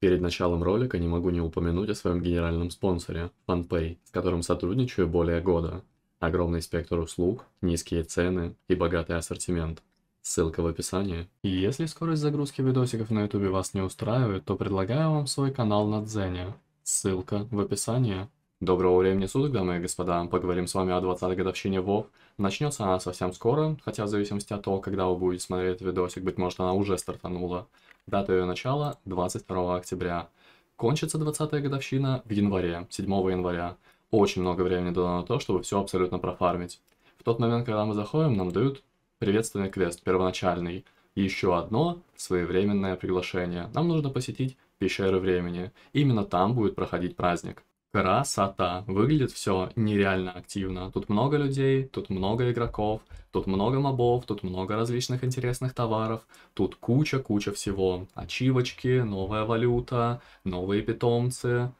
Перед началом ролика не могу не упомянуть о своем генеральном спонсоре – FunPay, с которым сотрудничаю более года. Огромный спектр услуг, низкие цены и богатый ассортимент. Ссылка в описании. И если скорость загрузки видосиков на ютубе вас не устраивает, то предлагаю вам свой канал на Дзене. Ссылка в описании. Доброго времени суток, дамы и господа. Поговорим с вами о 20-й годовщине WoW. Начнется она совсем скоро, хотя в зависимости от того, когда вы будете смотреть этот видосик, быть может она уже стартанула. Дата ее начала 22 октября. Кончится 20-я годовщина в январе, 7 января. Очень много времени дано на то, чтобы все абсолютно профармить. В тот момент, когда мы заходим, нам дают приветственный квест, первоначальный. Еще одно своевременное приглашение. Нам нужно посетить пещеры времени. Именно там будет проходить праздник. Красота. Выглядит все нереально активно. Тут много людей, тут много игроков, тут много мобов, тут много различных интересных товаров, тут куча-куча всего. Ачивочки, новая валюта, новые питомцы.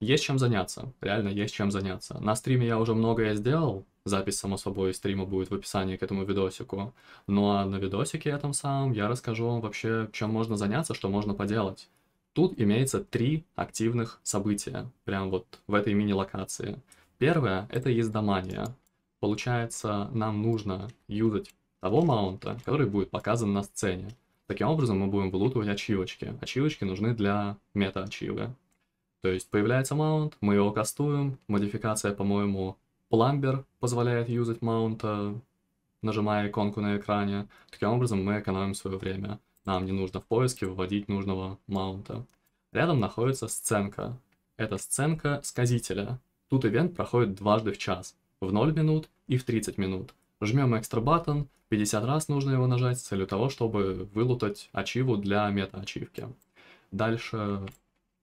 Есть чем заняться, реально есть чем заняться. На стриме я уже многое сделал, запись, само собой, стрима будет в описании к этому видосику. Ну а на видосике этом самом я расскажу вам вообще, чем можно заняться, что можно поделать. Тут имеется три активных события, прям вот в этой мини-локации. Первое — это ездомания. Получается, нам нужно юзать того маунта, который будет показан на сцене. Таким образом мы будем вылутывать ачивочки. Ачивочки нужны для мета-ачивы. То есть появляется маунт, мы его кастуем, модификация, по-моему, пламбер позволяет юзать маунта, нажимая иконку на экране. Таким образом мы экономим свое время. Нам не нужно в поиске выводить нужного маунта. Рядом находится сценка. Это сценка сказителя. Тут ивент проходит дважды в час. В 0 минут и в 30 минут. Жмем экстра батон, 50 раз нужно его нажать с целью того, чтобы вылутать ачиву для мета-ачивки. Дальше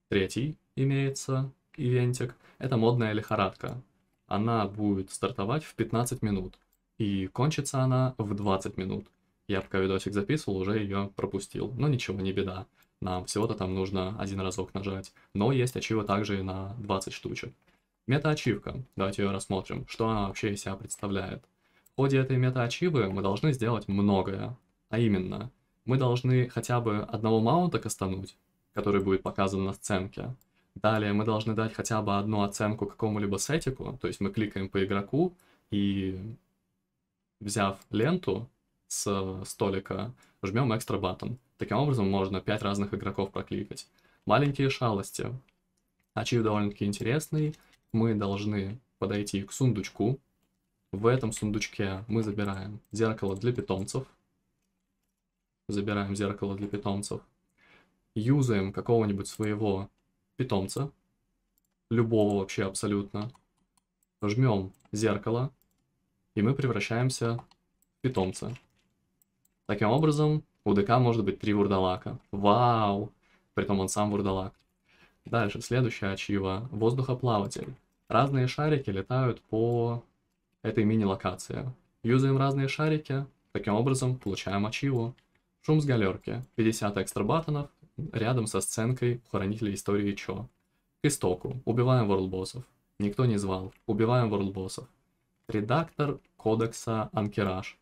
третий имеется ивентик. Это модная лихорадка. Она будет стартовать в 15 минут. И кончится она в 20 минут. Я пока видосик записывал, уже ее пропустил. Но ничего, не беда. Нам всего-то там нужно один разок нажать. Но есть ачива также и на 20 штучек. Мета-ачивка. Давайте ее рассмотрим. Что она вообще из себя представляет? В ходе этой мета-ачивы мы должны сделать многое. А именно, мы должны хотя бы одного маунта кастануть, который будет показан на сценке. Далее мы должны дать хотя бы одну оценку какому-либо сетику, то есть мы кликаем по игроку и, взяв ленту, с столика, жмем экстра батон. Таким образом можно 5 разных игроков прокликать. Маленькие шалости. Ачив довольно-таки интересный. Мы должны подойти к сундучку. В этом сундучке мы забираем зеркало для питомцев. Забираем зеркало для питомцев. Юзаем какого-нибудь своего питомца. Любого вообще абсолютно. Жмем зеркало. И мы превращаемся в питомца. Таким образом, у ДК может быть три вурдалака. Вау! Притом он сам вурдалак. Дальше, следующая ачива. Воздухоплаватель. Разные шарики летают по этой мини-локации. Юзаем разные шарики, таким образом получаем ачиву. Шум с галерки. 50 экстра батонов рядом со сценкой Хранителя Истории Чо. К истоку. Убиваем ворлдбоссов. Никто не звал. Убиваем ворлдбоссов. Редактор кодекса Анкераж.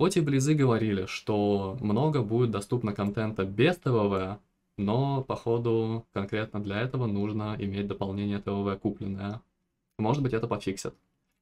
Хоть и Близы говорили, что много будет доступно контента без ТВВ, но, походу, конкретно для этого нужно иметь дополнение ТВВ купленное. Может быть, это пофиксят.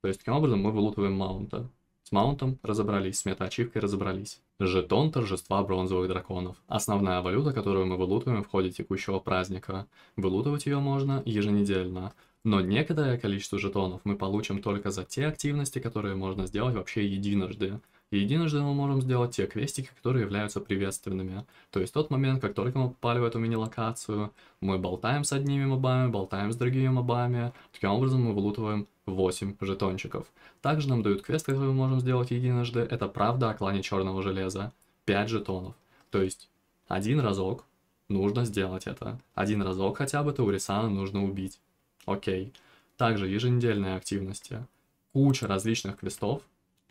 То есть, таким образом, мы вылутываем маунта. С маунтом разобрались, с мета-ачивкой разобрались. Жетон торжества бронзовых драконов. Основная валюта, которую мы вылутываем в ходе текущего праздника. Вылутывать ее можно еженедельно. Но некоторое количество жетонов мы получим только за те активности, которые можно сделать вообще единожды. И единожды мы можем сделать те квестики, которые являются приветственными. То есть тот момент, как только мы попали в эту мини-локацию, мы болтаем с одними мобами, болтаем с другими мобами. Таким образом мы вылутываем 8 жетончиков. Также нам дают квест, который мы можем сделать единожды. Это правда о клане черного железа. 5 жетонов. То есть один разок нужно сделать это. Один разок хотя бы Таурисана нужно убить. Окей. Также еженедельные активности. Куча различных квестов,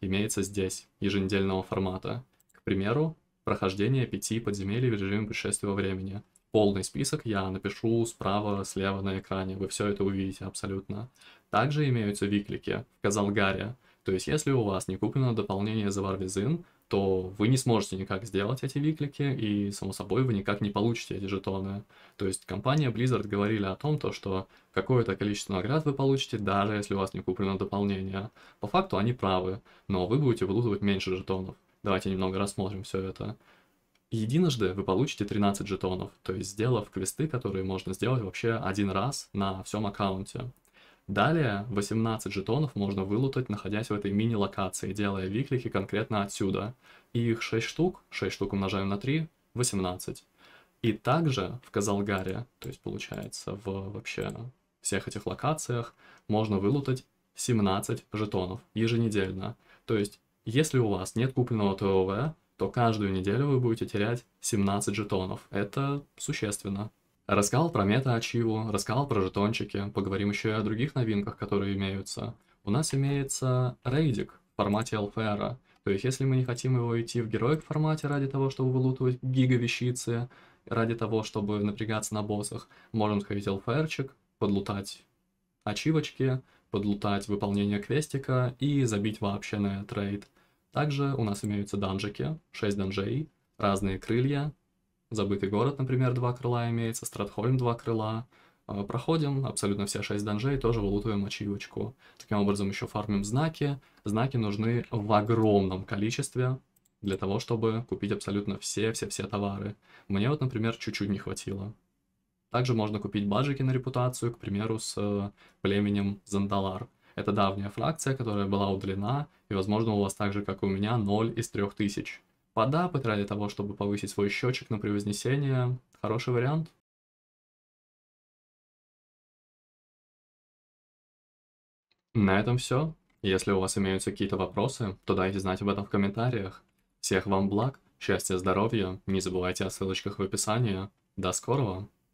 имеется здесь, еженедельного формата. К примеру, прохождение пяти подземелий в режиме путешествия во времени. Полный список я напишу справа, слева на экране, вы все это увидите абсолютно. Также имеются виклики в Казалгаре, то есть если у вас не куплено дополнение за Варвизин, то вы не сможете никак сделать эти виклики, и, само собой, вы никак не получите эти жетоны. То есть компания Blizzard говорили о том, то, что какое-то количество наград вы получите, даже если у вас не куплено дополнение. По факту они правы, но вы будете вылутывать меньше жетонов. Давайте немного рассмотрим все это. Единожды вы получите 13 жетонов, то есть сделав квесты, которые можно сделать вообще один раз на всем аккаунте. Далее 18 жетонов можно вылутать, находясь в этой мини-локации, делая виклики конкретно отсюда. И их 6 штук, 6 штук умножаем на 3, 18. И также в Казалгаре, то есть получается в вообще всех этих локациях, можно вылутать 17 жетонов еженедельно. То есть, если у вас нет купленного ТОВ, то каждую неделю вы будете терять 17 жетонов. Это существенно. Рассказал про мета-ачиву, рассказал про жетончики, поговорим еще и о других новинках, которые имеются. У нас имеется рейдик в формате LFR. То есть, если мы не хотим его идти в героик формате ради того, чтобы вылутывать гига-вещицы, ради того, чтобы напрягаться на боссах, можем сходить LFR-чик, подлутать ачивочки, подлутать выполнение квестика и забить вообще на трейд. Также у нас имеются данжики, 6 данжей, разные крылья, Забытый город, например, два крыла имеется, Стратхольм два крыла. А, проходим абсолютно все шесть данжей, тоже вылутываем ачивочку. Таким образом еще фармим знаки. Знаки нужны в огромном количестве для того, чтобы купить абсолютно все-все-все товары. Мне вот, например, чуть-чуть не хватило. Также можно купить баджики на репутацию, к примеру, с э, племенем Зандалар. Это давняя фракция, которая была удалена, и, возможно, у вас так же, как и у меня, 0 из 3000 подапать ради того, чтобы повысить свой счетчик на превознесение. Хороший вариант. На этом все. Если у вас имеются какие-то вопросы, то дайте знать об этом в комментариях. Всех вам благ, счастья, здоровья, не забывайте о ссылочках в описании. До скорого!